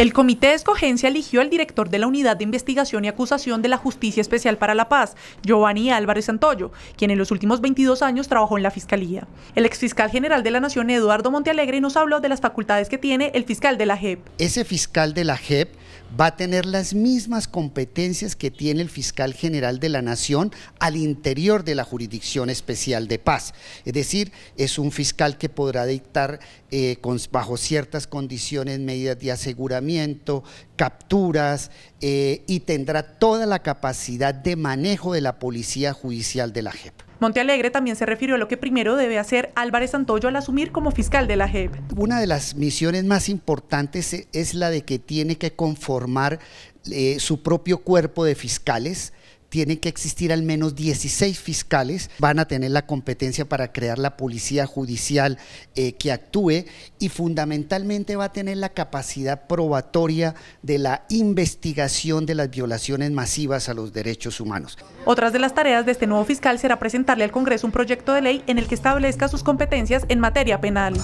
El Comité de Escogencia eligió al director de la Unidad de Investigación y Acusación de la Justicia Especial para la Paz, Giovanni Álvarez Santoyo, quien en los últimos 22 años trabajó en la Fiscalía. El exfiscal general de la Nación, Eduardo Montealegre, nos habló de las facultades que tiene el fiscal de la JEP. Ese fiscal de la JEP va a tener las mismas competencias que tiene el fiscal general de la Nación al interior de la Jurisdicción Especial de Paz. Es decir, es un fiscal que podrá dictar eh, bajo ciertas condiciones medidas de aseguramiento, capturas eh, y tendrá toda la capacidad de manejo de la Policía Judicial de la JEP. Montealegre también se refirió a lo que primero debe hacer Álvarez Santoyo al asumir como fiscal de la JEP. Una de las misiones más importantes es la de que tiene que conformar eh, su propio cuerpo de fiscales tienen que existir al menos 16 fiscales, van a tener la competencia para crear la policía judicial eh, que actúe y fundamentalmente va a tener la capacidad probatoria de la investigación de las violaciones masivas a los derechos humanos. Otras de las tareas de este nuevo fiscal será presentarle al Congreso un proyecto de ley en el que establezca sus competencias en materia penal.